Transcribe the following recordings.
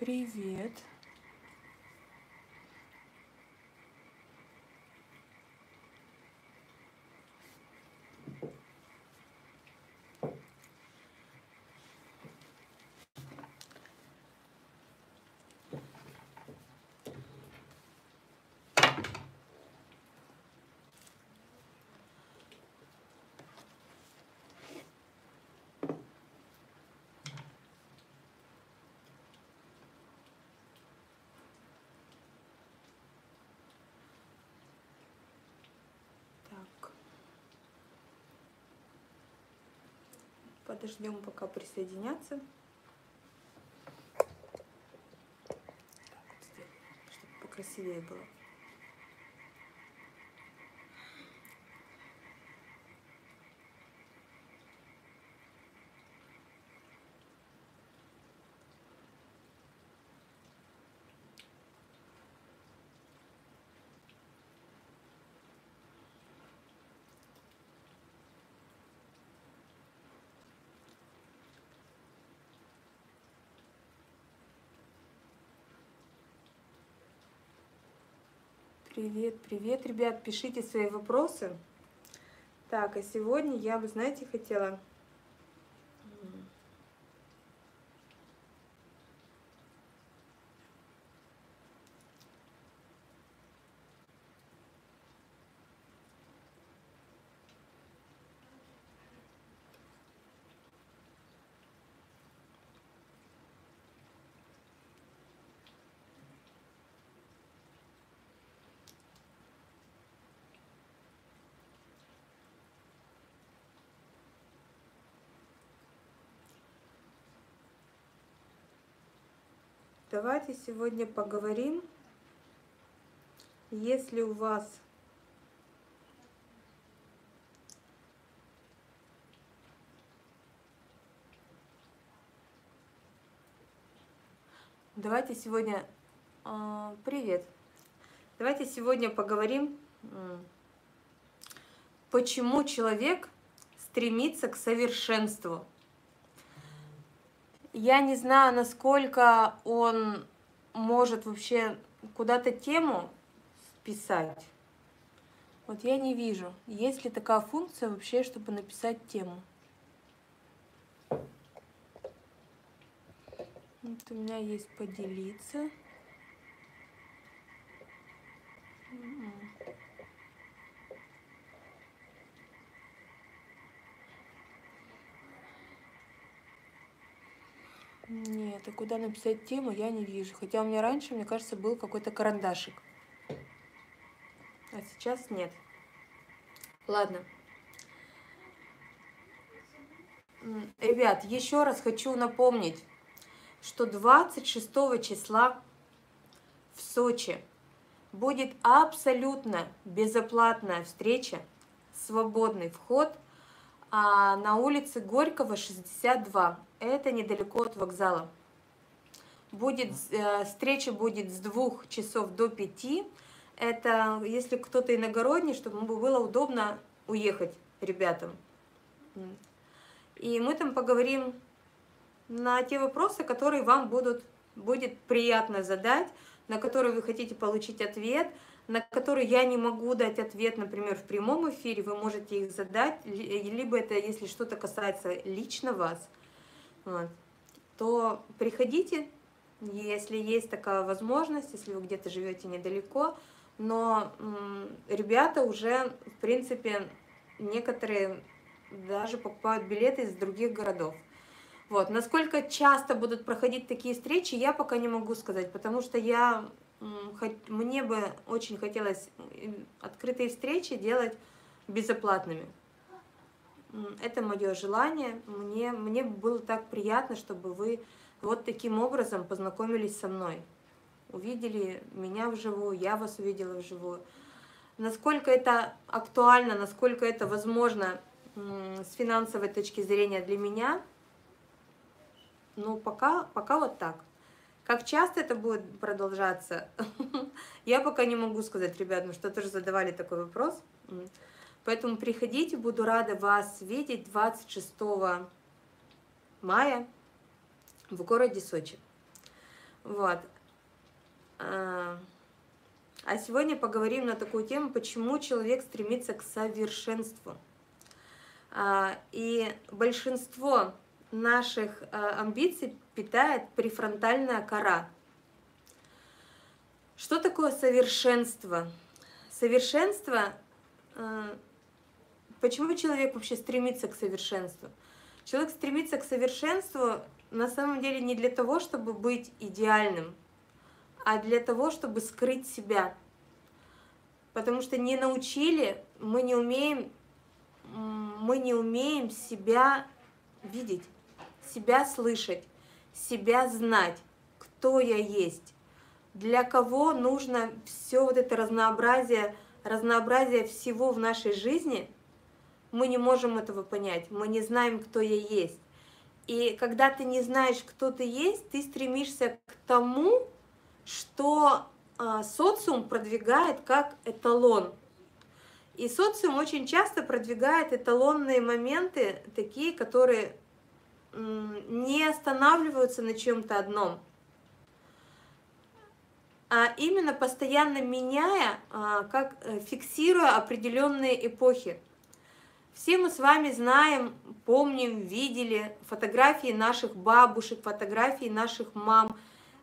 Привет. Так. Подождем, пока присоединятся. Так, вот сделаем, чтобы покрасивее было. Привет, привет, ребят, пишите свои вопросы. Так, а сегодня я бы, знаете, хотела... м, Давайте сегодня поговорим, если у вас Давайте сегодня... а, Привет. Давайте сегодня поговорим, почему человек стремится к совершенству. Я не знаю, насколько он может вообще куда-то тему писать. Вот я не вижу, есть ли такая функция вообще, чтобы написать тему. Вот у меня есть поделиться. М. Нет, а куда написать тему, я не вижу. Хотя у меня раньше, мне кажется, был какой-то карандашик. А сейчас нет. Ладно. Ребят, еще раз хочу напомнить, что 26 числа в Сочи будет абсолютно безоплатная встреча, свободный вход а, на улице Горького, 62. Это недалеко от вокзала. Будет, э, встреча будет с двух часов до пяти. Это если кто-то иногородний, чтобы было удобно уехать ребятам. И мы там поговорим на те вопросы, которые вам будут, будет приятно задать, на которые вы хотите получить ответ, на которые я не могу дать ответ, например, в прямом эфире, вы можете их задать, ли- либо это, если что-то касается лично вас, вот, то приходите, если есть такая возможность, если вы где-то живете недалеко, но ребята уже, в принципе, некоторые даже покупают билеты из других городов. Вот. Насколько часто будут проходить такие встречи, я пока не могу сказать, потому что я, мне бы очень хотелось открытые встречи делать безоплатными. Это мое желание. Мне, мне было так приятно, чтобы вы вот таким образом познакомились со мной. Увидели меня вживую, я вас увидела вживую. Насколько это актуально, насколько это возможно с финансовой точки зрения для меня, ну, пока, пока вот так. Как часто это будет продолжаться, я пока не могу сказать, ребят, ну что тоже задавали такой вопрос. Поэтому приходите, буду рада вас видеть 26 мая в городе Сочи. Вот. А, а сегодня поговорим на такую тему, почему человек стремится к совершенству. А, и большинство наших а, амбиций питает префронтальная кора. Что такое совершенство? Совершенство, почему человек вообще стремится к совершенству? Человек стремится к совершенству на самом деле не для того, чтобы быть идеальным, а для того, чтобы скрыть себя. Потому что не научили, мы не умеем, мы не умеем себя видеть, себя слышать, себя знать, кто я есть, для кого нужно все вот это разнообразие, разнообразие всего в нашей жизни – мы не можем этого понять, мы не знаем, кто я есть. И когда ты не знаешь, кто ты есть, ты стремишься к тому, что а, социум продвигает как эталон. И социум очень часто продвигает эталонные моменты, такие, которые не останавливаются на чем-то одном, а именно постоянно меняя, а, как э, фиксируя определенные эпохи. Все мы с вами знаем, помним, видели фотографии наших бабушек, фотографии наших мам,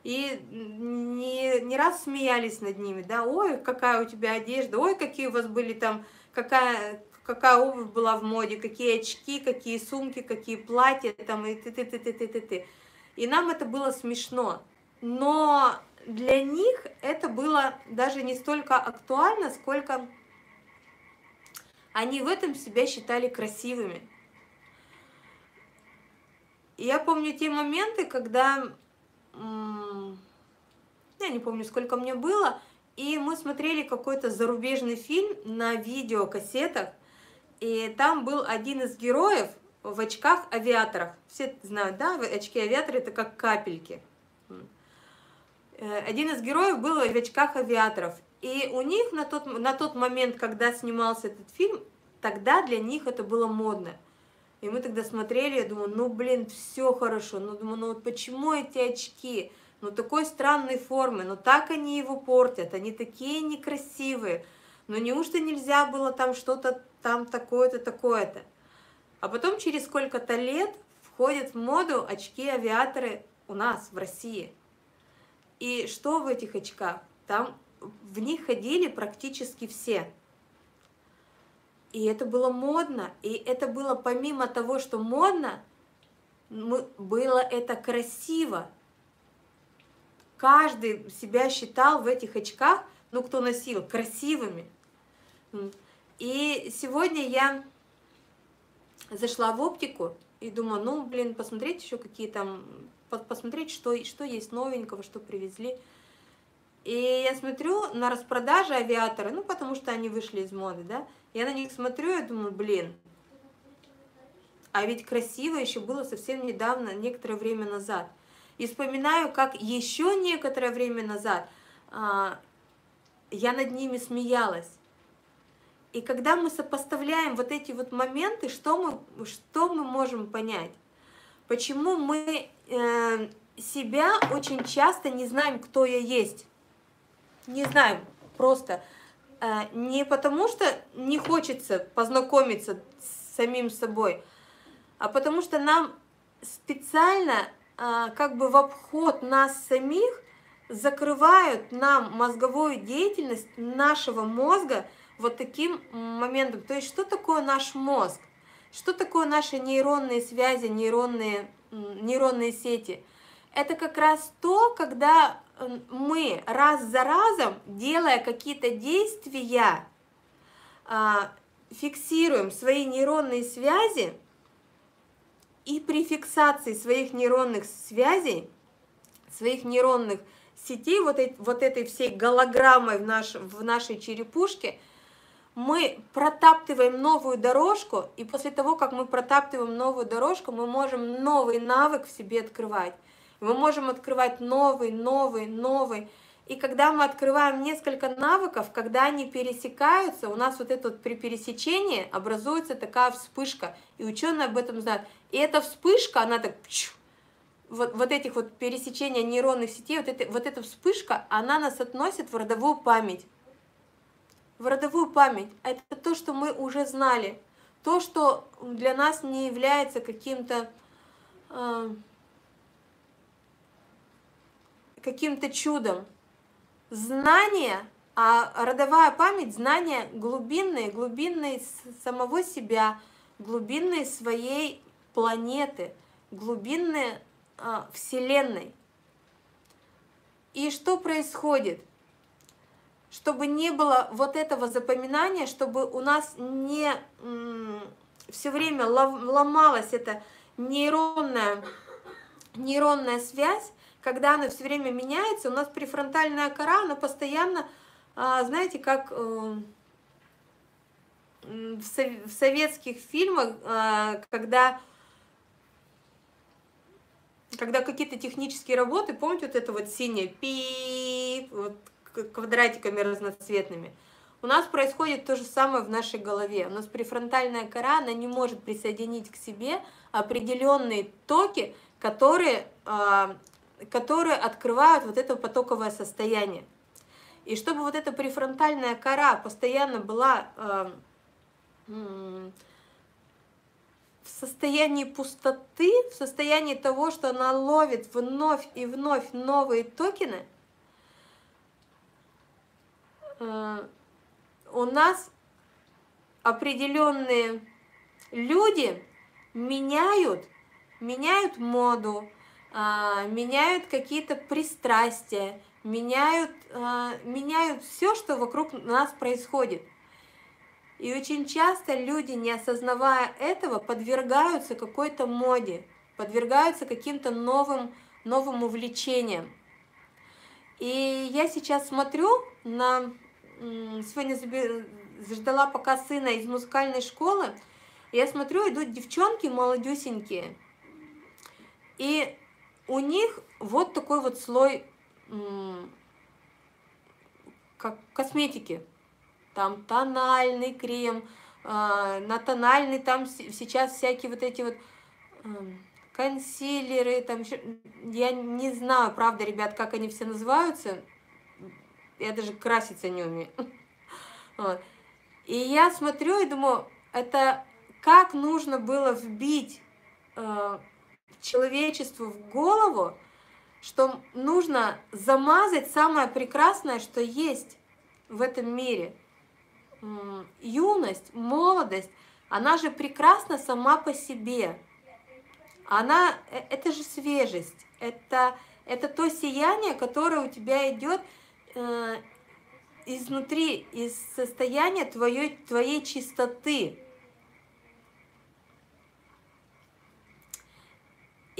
и не, не раз смеялись над ними, да, ой, какая у тебя одежда, ой, какие у вас были там, какая, какая обувь была в моде, какие очки, какие сумки, какие платья, там, и ты-ты-ты-ты-ты-ты. И нам это было смешно. Но для них это было даже не столько актуально, сколько они в этом себя считали красивыми. И я помню те моменты, когда, я не помню, сколько мне было, и мы смотрели какой-то зарубежный фильм на видеокассетах, и там был один из героев в очках авиаторах. Все знают, да, очки авиатора это как капельки. Э, один из героев был в очках авиаторов. И у них на тот, на тот момент, когда снимался этот фильм, тогда для них это было модно. И мы тогда смотрели, я думаю, ну блин, все хорошо, ну думаю, ну вот почему эти очки, ну такой странной формы, ну так они его портят, они такие некрасивые, ну неужто нельзя было там что-то там такое-то, такое-то. А потом через сколько-то лет входят в моду очки-авиаторы у нас, в России. И что в этих очках? Там в них ходили практически все. И это было модно. И это было помимо того, что модно, было это красиво. Каждый себя считал в этих очках, ну, кто носил, красивыми. И сегодня я зашла в оптику и думаю, ну, блин, посмотреть еще какие там, посмотреть, что, что есть новенького, что привезли. И я смотрю на распродажи авиатора, ну, потому что они вышли из моды, да, я на них смотрю и думаю, блин, а ведь красиво еще было совсем недавно, некоторое время назад. И вспоминаю, как еще некоторое время назад а, я над ними смеялась. И когда мы сопоставляем вот эти вот моменты, что мы, что мы можем понять? Почему мы э, себя очень часто не знаем, кто я есть? Не знаем, просто. Э, не потому что не хочется познакомиться с самим собой, а потому что нам специально э, как бы в обход нас самих закрывают нам мозговую деятельность нашего мозга вот таким моментом. То есть что такое наш мозг? Что такое наши нейронные связи, нейронные, нейронные сети? Это как раз то, когда мы раз за разом, делая какие-то действия, а, фиксируем свои нейронные связи, и при фиксации своих нейронных связей, своих нейронных сетей, вот, этой, вот этой всей голограммой в, наш, в нашей черепушке, мы протаптываем новую дорожку, и после того, как мы протаптываем новую дорожку, мы можем новый навык в себе открывать мы можем открывать новый, новый, новый. И когда мы открываем несколько навыков, когда они пересекаются, у нас вот это вот при пересечении образуется такая вспышка. И ученые об этом знают. И эта вспышка, она так вот, вот этих вот пересечения нейронных сетей, вот, это, вот эта вспышка, она нас относит в родовую память. В родовую память. Это то, что мы уже знали. То, что для нас не является каким-то э, каким-то чудом. Знание, а родовая память, знания глубинные, глубинные самого себя, глубинные своей планеты, глубинные а, Вселенной. И что происходит? Чтобы не было вот этого запоминания, чтобы у нас не все время ломалась эта нейронная, нейронная связь, когда она все время меняется, у нас префронтальная кора, она постоянно, а, знаете, как э, в советских фильмах, а, когда когда какие-то технические работы, помните вот это вот синее пи, вот квадратиками разноцветными, у нас происходит то же самое в нашей голове. У нас префронтальная кора, она не может присоединить к себе определенные токи, которые а, которые открывают вот это потоковое состояние. И чтобы вот эта префронтальная кора постоянно была э, в состоянии пустоты, в состоянии того, что она ловит вновь и вновь новые токены, э, у нас определенные люди меняют, меняют моду, меняют какие-то пристрастия, меняют, а, меняют все, что вокруг нас происходит. И очень часто люди, не осознавая этого, подвергаются какой-то моде, подвергаются каким-то новым, новым увлечениям. И я сейчас смотрю на... Сегодня ждала пока сына из музыкальной школы, я смотрю, идут девчонки молодюсенькие, и у них вот такой вот слой как косметики. Там тональный крем, а, на тональный там сейчас всякие вот эти вот консилеры, там я не знаю, правда, ребят, как они все называются. Я даже краситься не умею. И я смотрю и думаю, это как нужно было вбить а, человечеству в голову, что нужно замазать самое прекрасное, что есть в этом мире. Юность, молодость, она же прекрасна сама по себе. Она, э, это же свежесть, это, это то сияние, которое у тебя идет э, изнутри, из состояния твоей, твоей чистоты.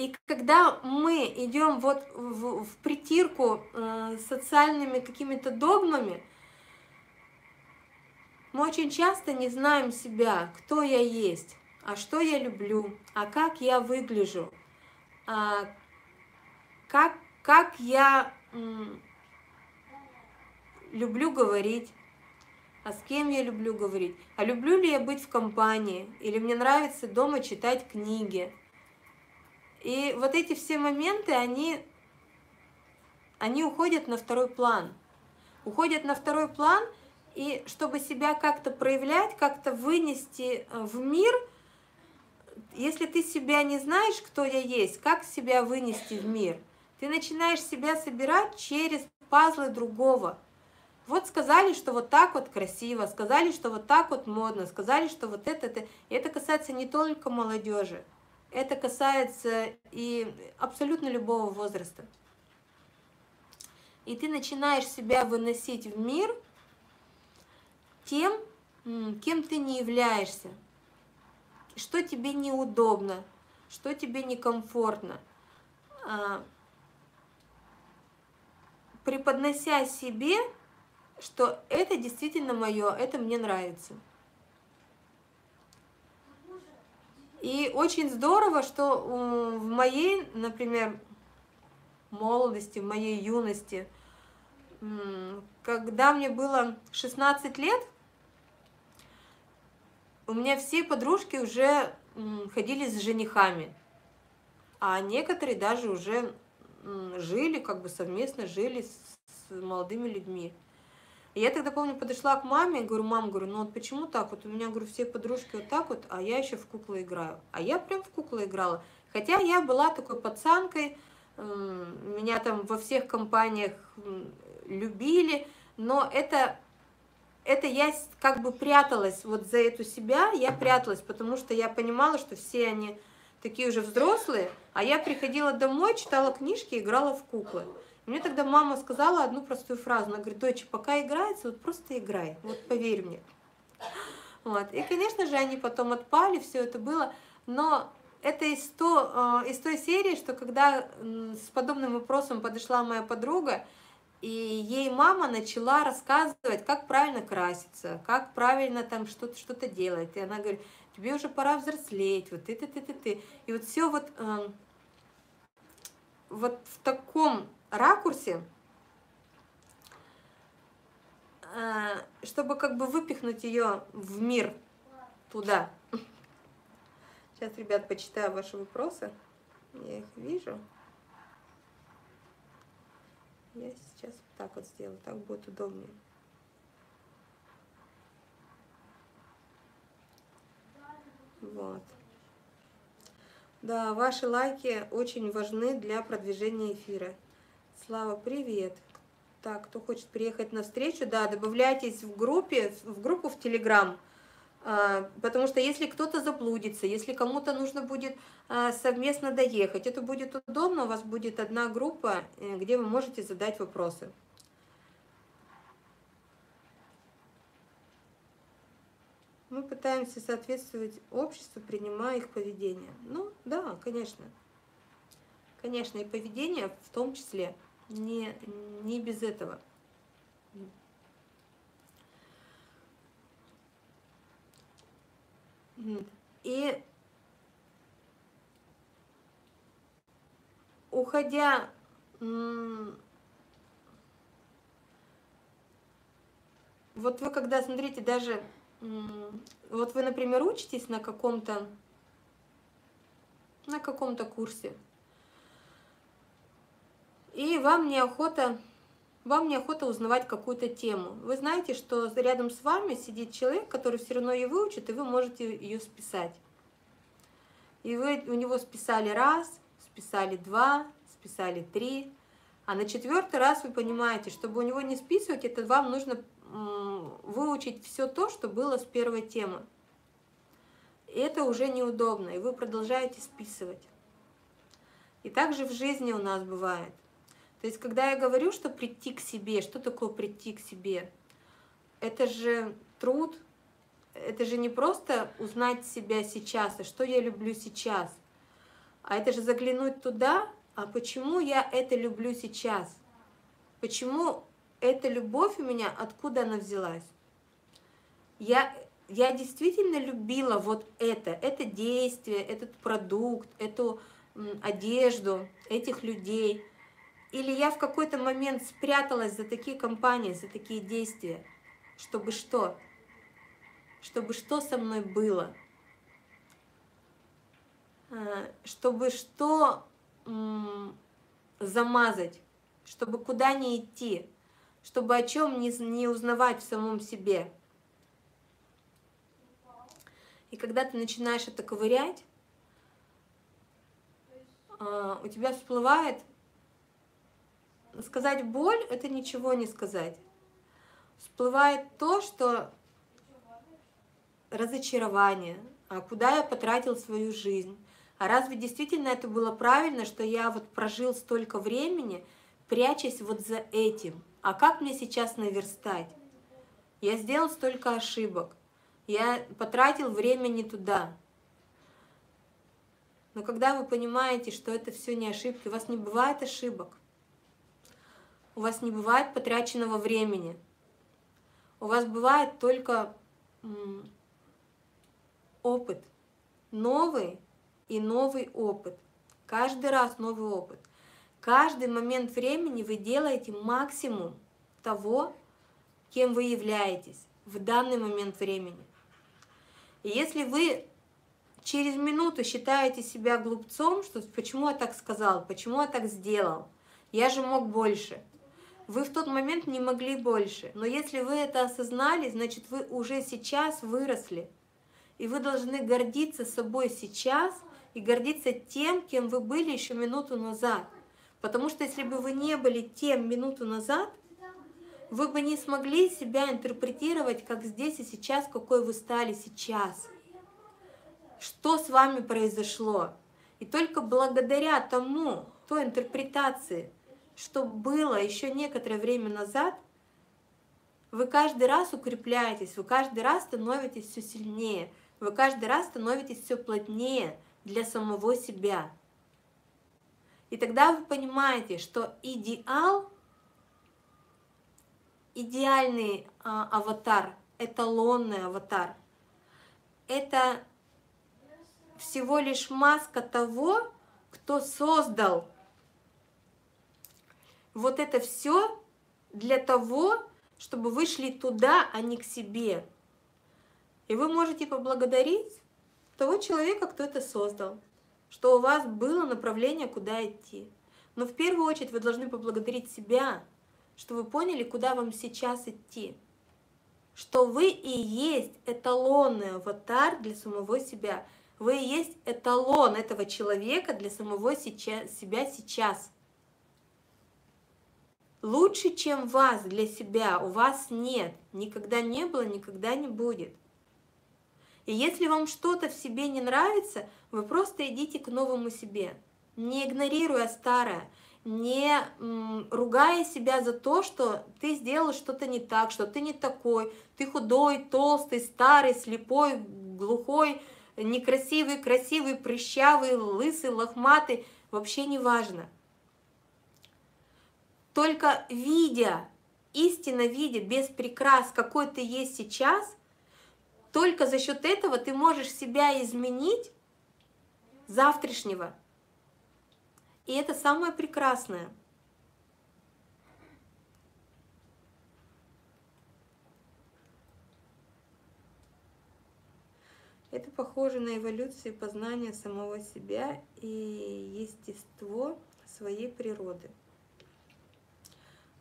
И когда мы идем вот в, в притирку э, социальными какими-то догмами, мы очень часто не знаем себя, кто я есть, а что я люблю, а как я выгляжу, а как, как я м, люблю говорить, а с кем я люблю говорить, а люблю ли я быть в компании, или мне нравится дома читать книги, и вот эти все моменты, они, они уходят на второй план. Уходят на второй план, и чтобы себя как-то проявлять, как-то вынести э, в мир, если ты себя не знаешь, кто я есть, как себя вынести в мир, ты начинаешь себя собирать через пазлы другого. Вот сказали, что вот так вот красиво, сказали, что вот так вот модно, сказали, что вот это, это. И это касается не только молодежи. Это касается и абсолютно любого возраста. И ты начинаешь себя выносить в мир тем, кем ты не являешься, что тебе неудобно, что тебе некомфортно, а, преподнося себе, что это действительно мое, это мне нравится. И очень здорово, что в моей, например, молодости, в моей юности, когда мне было 16 лет, у меня все подружки уже ходили с женихами. а некоторые даже уже жили, как бы совместно жили с молодыми людьми. И я тогда, помню, подошла к маме, говорю, мам, говорю, ну вот почему так? Вот у меня, говорю, все подружки вот так вот, а я еще в куклы играю. А я прям в куклы играла. Хотя я была такой пацанкой, меня там во всех компаниях любили, но это, это я как бы пряталась вот за эту себя, я пряталась, потому что я понимала, что все они такие уже взрослые, а я приходила домой, читала книжки, играла в куклы. Мне тогда мама сказала одну простую фразу. Она говорит, дочь, пока играется, вот просто играй, вот поверь мне. Вот. И, конечно же, они потом отпали, все это было. Но это из, то, э, из той серии, что когда с подобным вопросом подошла моя подруга, и ей мама начала рассказывать, как правильно краситься, как правильно там что-то что, -то, делать. И она говорит, тебе уже пора взрослеть, вот ты, ты, ты, ты, ты. И вот все вот, э, вот в таком ракурсе, э, чтобы как бы выпихнуть ее в мир туда. Сейчас, ребят, почитаю ваши вопросы. Я их вижу. Я сейчас вот так вот сделаю, так будет удобнее. Вот. Да, ваши лайки очень важны для продвижения эфира. Слава, привет. Так, кто хочет приехать на встречу, да, добавляйтесь в группе, в группу в Телеграм, потому что если кто-то заблудится, если кому-то нужно будет а, совместно доехать, это будет удобно, у вас будет одна группа, э, где вы можете задать вопросы. Мы пытаемся соответствовать обществу, принимая их поведение. Ну, да, конечно. Конечно, и поведение в том числе не, не без этого. И уходя вот вы когда, смотрите, даже вот вы, например, учитесь на каком-то на каком-то курсе, и вам неохота, вам неохота узнавать какую-то тему. Вы знаете, что рядом с вами сидит человек, который все равно ее выучит, и вы можете ее списать. И вы у него списали раз, списали два, списали три, а на четвертый раз вы понимаете, чтобы у него не списывать, это вам нужно выучить все то, что было с первой темы. И это уже неудобно, и вы продолжаете списывать. И также в жизни у нас бывает. То есть, когда я говорю, что прийти к себе, что такое прийти к себе? Это же труд, это же не просто узнать себя сейчас, а что я люблю сейчас, а это же заглянуть туда, а почему я это люблю сейчас? Почему эта любовь у меня, откуда она взялась? Я, я действительно любила вот это, это действие, этот продукт, эту одежду, этих людей – или я в какой-то момент спряталась за такие компании, за такие действия, чтобы что? Чтобы что со мной было? А, чтобы что замазать? Чтобы куда не идти? Чтобы о чем не, не узнавать в самом себе? И когда ты начинаешь это ковырять, а, у тебя всплывает сказать боль – это ничего не сказать. Всплывает то, что разочарование, а куда я потратил свою жизнь, а разве действительно это было правильно, что я вот прожил столько времени, прячась вот за этим? А как мне сейчас наверстать? Я сделал столько ошибок, я потратил время не туда. Но когда вы понимаете, что это все не ошибки, у вас не бывает ошибок, у вас не бывает потраченного времени. У вас бывает только опыт, новый и новый опыт. Каждый раз новый опыт. Каждый момент времени вы делаете максимум того, кем вы являетесь в данный момент времени. И если вы через минуту считаете себя глупцом, что почему я так сказал, почему я так сделал, я же мог больше. Вы в тот момент не могли больше, но если вы это осознали, значит вы уже сейчас выросли. И вы должны гордиться собой сейчас и гордиться тем, кем вы были еще минуту назад. Потому что если бы вы не были тем минуту назад, вы бы не смогли себя интерпретировать, как здесь и сейчас, какой вы стали сейчас. Что с вами произошло. И только благодаря тому, той интерпретации, что было еще некоторое время назад, вы каждый раз укрепляетесь, вы каждый раз становитесь все сильнее, вы каждый раз становитесь все плотнее для самого себя. И тогда вы понимаете, что идеал идеальный а, аватар, эталонный аватар. Это всего лишь маска того, кто создал вот это все для того, чтобы вы шли туда, а не к себе. И вы можете поблагодарить того человека, кто это создал, что у вас было направление, куда идти. Но в первую очередь вы должны поблагодарить себя, что вы поняли, куда вам сейчас идти. Что вы и есть эталонный аватар для самого себя. Вы и есть эталон этого человека для самого себя сейчас. Лучше, чем вас для себя, у вас нет. Никогда не было, никогда не будет. И если вам что-то в себе не нравится, вы просто идите к новому себе, не игнорируя старое не ругая себя за то, что ты сделал что-то не так, что ты не такой, ты худой, толстый, старый, слепой, глухой, некрасивый, красивый, прыщавый, лысый, лохматый, вообще не важно. Только видя, истинно видя, без прикрас, какой ты есть сейчас, только за счет этого ты можешь себя изменить завтрашнего – и это самое прекрасное. Это похоже на эволюцию познания самого себя и естество своей природы.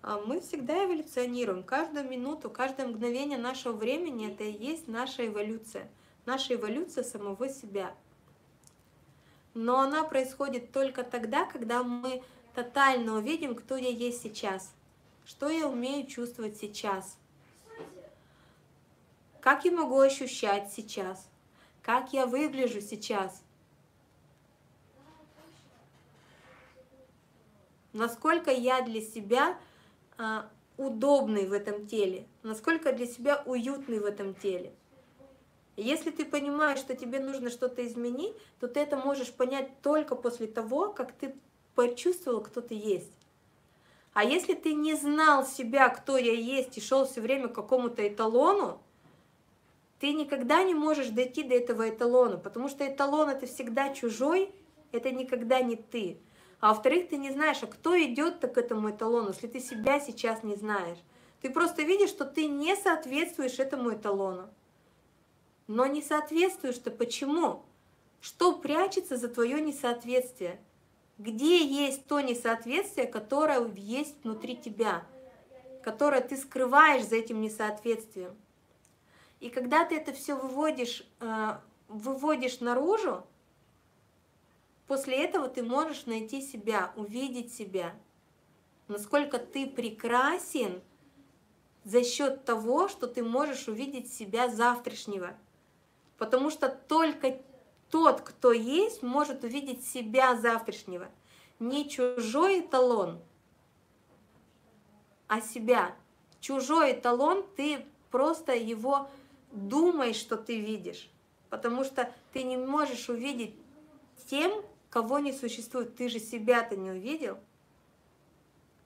А мы всегда эволюционируем. Каждую минуту, каждое мгновение нашего времени – это и есть наша эволюция. Наша эволюция самого себя – но она происходит только тогда, когда мы тотально увидим, кто я есть сейчас, что я умею чувствовать сейчас, как я могу ощущать сейчас, как я выгляжу сейчас, насколько я для себя удобный в этом теле, насколько для себя уютный в этом теле. Если ты понимаешь, что тебе нужно что-то изменить, то ты это можешь понять только после того, как ты почувствовал, кто ты есть. А если ты не знал себя, кто я есть, и шел все время к какому-то эталону, ты никогда не можешь дойти до этого эталона, потому что эталон это всегда чужой, это никогда не ты. А во-вторых, ты не знаешь, а кто идет к этому эталону, если ты себя сейчас не знаешь. Ты просто видишь, что ты не соответствуешь этому эталону но не соответствуешь ты почему? Что прячется за твое несоответствие? Где есть то несоответствие, которое есть внутри тебя, которое ты скрываешь за этим несоответствием? И когда ты это все выводишь, э, выводишь наружу, после этого ты можешь найти себя, увидеть себя, насколько ты прекрасен за счет того, что ты можешь увидеть себя завтрашнего – Потому что только тот, кто есть, может увидеть себя завтрашнего. Не чужой эталон, а себя. Чужой эталон, ты просто его думаешь, что ты видишь. Потому что ты не можешь увидеть тем, кого не существует. Ты же себя-то не увидел.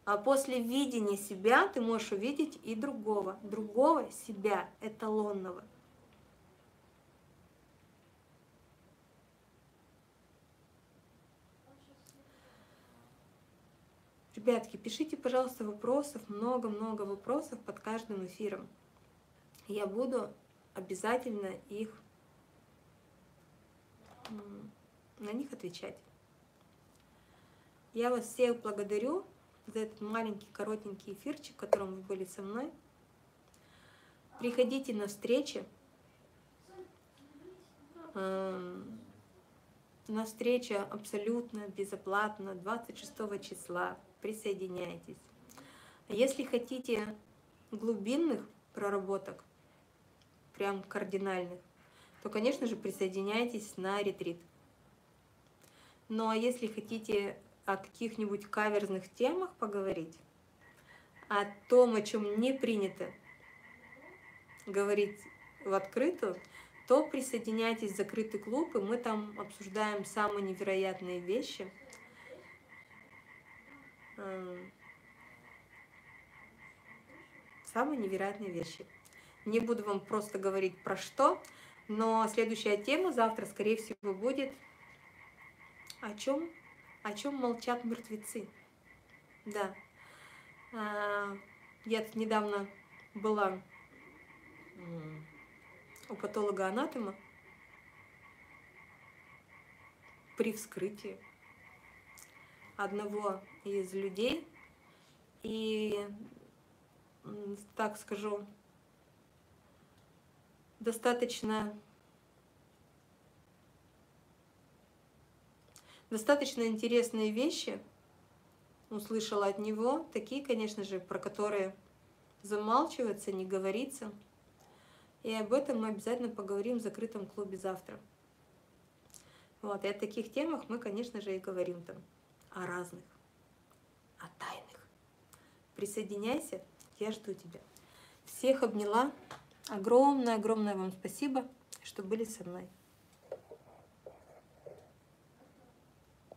А после видения себя ты можешь увидеть и другого, другого себя, эталонного. Ребятки, пишите, пожалуйста, вопросов, много-много вопросов под каждым эфиром. Я буду обязательно их на них отвечать. Я вас всех благодарю за этот маленький, коротенький эфирчик, в котором вы были со мной. Приходите на встречи. Эм, на встречу абсолютно безоплатно 26 числа. Присоединяйтесь. Если хотите глубинных проработок, прям кардинальных, то, конечно же, присоединяйтесь на ретрит. Ну а если хотите о каких-нибудь каверзных темах поговорить, о том, о чем не принято говорить в открытую, то присоединяйтесь в закрытый клуб, и мы там обсуждаем самые невероятные вещи. Эм, самые невероятные вещи. Не буду вам просто говорить про что, но следующая тема завтра, скорее всего, будет о чем о чем молчат мертвецы? Да. А, я тут недавно была у патолога-анатома при вскрытии одного из людей. И, так скажу, достаточно Достаточно интересные вещи услышала от него, такие, конечно же, про которые замалчивается, не говорится. И об этом мы обязательно поговорим в закрытом клубе завтра. Вот, и о таких темах мы, конечно же, и говорим там. О разных, о тайных. Присоединяйся, я жду тебя. Всех обняла. Огромное-огромное вам спасибо, что были со мной.